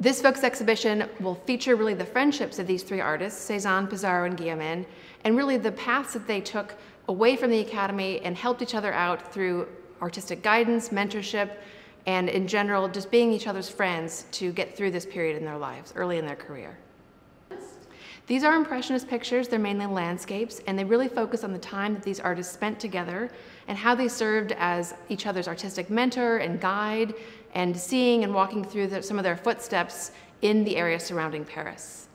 This folks exhibition will feature really the friendships of these three artists, Cezanne, Pissarro, and Guillaumin, and really the paths that they took away from the academy and helped each other out through artistic guidance, mentorship, and in general, just being each other's friends to get through this period in their lives, early in their career. These are Impressionist pictures, they're mainly landscapes, and they really focus on the time that these artists spent together and how they served as each other's artistic mentor and guide, and seeing and walking through the, some of their footsteps in the area surrounding Paris.